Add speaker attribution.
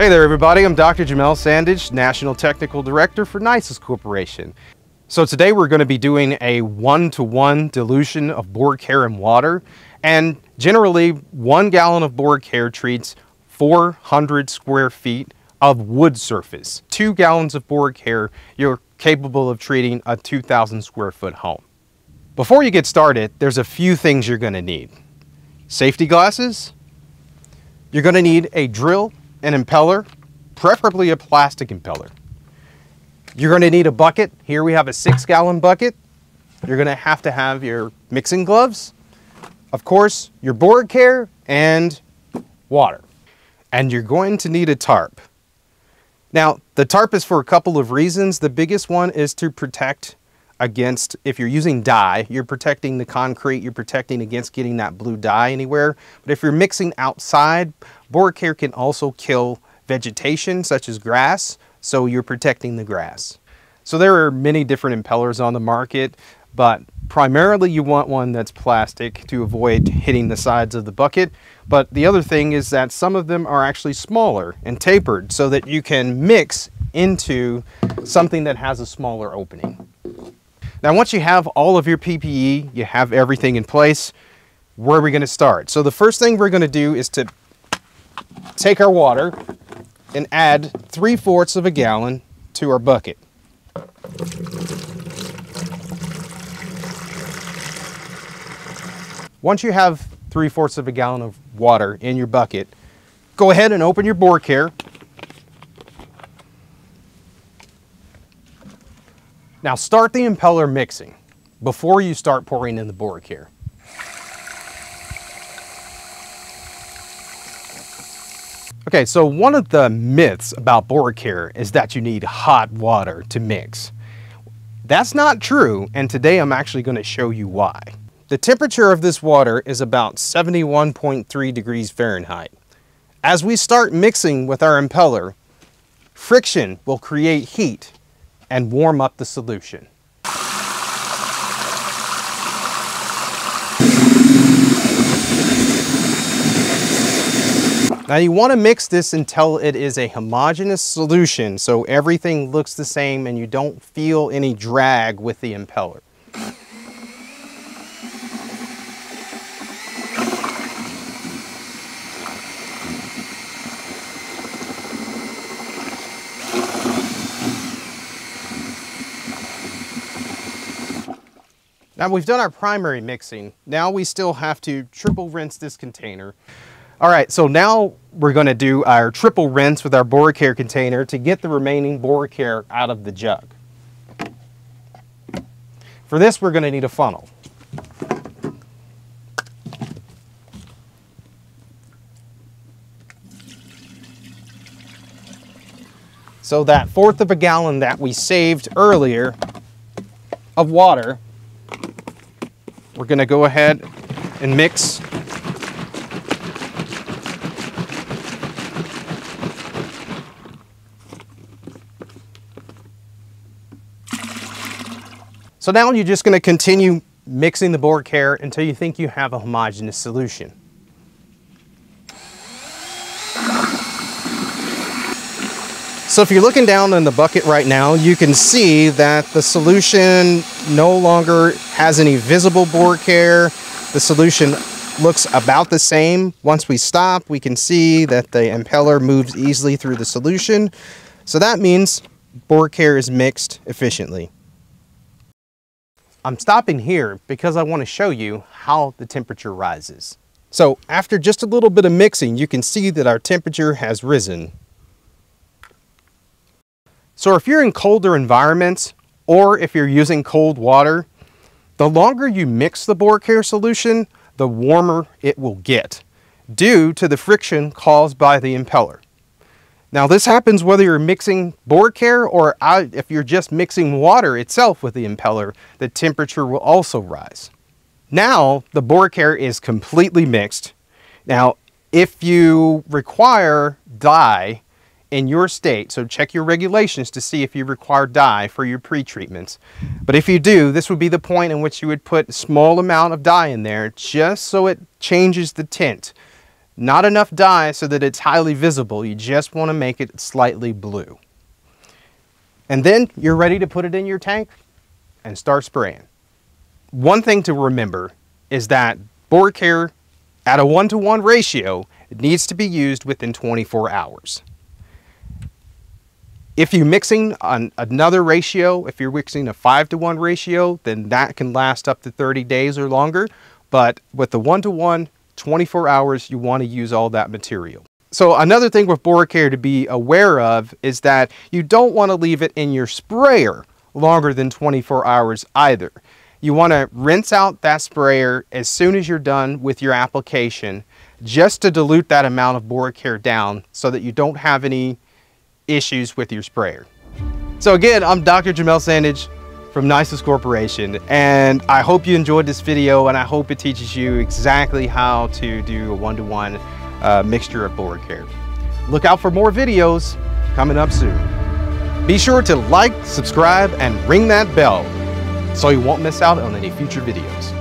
Speaker 1: Hey there everybody, I'm Dr. Jamel Sandidge, National Technical Director for Nisus Corporation. So today we're going to be doing a one-to-one -one dilution of Bora-Care and water. And generally, one gallon of Bora-Care treats 400 square feet of wood surface. Two gallons of Bora-Care you're capable of treating a 2,000 square foot home. Before you get started, there's a few things you're going to need. Safety glasses, you're going to need a drill an impeller, preferably a plastic impeller. You're going to need a bucket. Here we have a six gallon bucket. You're going to have to have your mixing gloves, of course, your Bora-Care and water. And you're going to need a tarp. Now, the tarp is for a couple of reasons. The biggest one is to protect against, if you're using dye, you're protecting the concrete, you're protecting against getting that blue dye anywhere. But if you're mixing outside, Bora-Care can also kill vegetation such as grass, so you're protecting the grass. So there are many different impellers on the market, but primarily you want one that's plastic to avoid hitting the sides of the bucket. But the other thing is that some of them are actually smaller and tapered so that you can mix into something that has a smaller opening. Now, once you have all of your PPE, you have everything in place, where are we gonna start? So the first thing we're gonna do is to take our water and add 3 fourths of a gallon to our bucket. Once you have 3 fourths of a gallon of water in your bucket, go ahead and open your Bora-Care Now start the impeller mixing before you start pouring in the Bora-Care. Okay, so one of the myths about Bora-Care is that you need hot water to mix. That's not true, and today I'm actually going to show you why. The temperature of this water is about 71.3 degrees Fahrenheit. As we start mixing with our impeller, friction will create heat and warm up the solution. Now you want to mix this until it is a homogeneous solution so everything looks the same and you don't feel any drag with the impeller. Now we've done our primary mixing. Now we still have to triple rinse this container. All right, so now we're gonna do our triple rinse with our Bora-Care container to get the remaining Bora-Care out of the jug. For this, we're gonna need a funnel. So that fourth of a gallon that we saved earlier of water we're going to go ahead and mix So now you're just going to continue mixing the Bora-Care until you think you have a homogeneous solution. So if you're looking down in the bucket right now, you can see that the solution no longer has any visible Bora-Care. The solution looks about the same. Once we stop, we can see that the impeller moves easily through the solution. So that means Bora-Care is mixed efficiently. I'm stopping here because I want to show you how the temperature rises. So after just a little bit of mixing, you can see that our temperature has risen. So if you're in colder environments or if you're using cold water, the longer you mix the Bora-Care solution, the warmer it will get due to the friction caused by the impeller. Now this happens whether you're mixing Bora-Care or if you're just mixing water itself with the impeller, the temperature will also rise. Now the Bora-Care is completely mixed. Now if you require dye in your state, so check your regulations to see if you require dye for your pre-treatments. But if you do, this would be the point in which you would put a small amount of dye in there just so it changes the tint. Not enough dye so that it's highly visible. You just want to make it slightly blue. And then you're ready to put it in your tank and start spraying. One thing to remember is that Bora-Care at a one-to-one -one ratio needs to be used within 24 hours. If you're mixing on another ratio, if you're mixing a 5 to 1 ratio, then that can last up to 30 days or longer. But with the 1 to 1, 24 hours, you want to use all that material. So another thing with Bora-Care to be aware of is that you don't want to leave it in your sprayer longer than 24 hours either. You want to rinse out that sprayer as soon as you're done with your application just to dilute that amount of Bora-Care down so that you don't have any issues with your sprayer. So again, I'm Dr. Jamel Sandidge from Nisus Corporation and I hope you enjoyed this video and I hope it teaches you exactly how to do a one-to-one -one, uh, mixture of Bora-Care. Look out for more videos coming up soon. Be sure to like, subscribe, and ring that bell so you won't miss out on any future videos.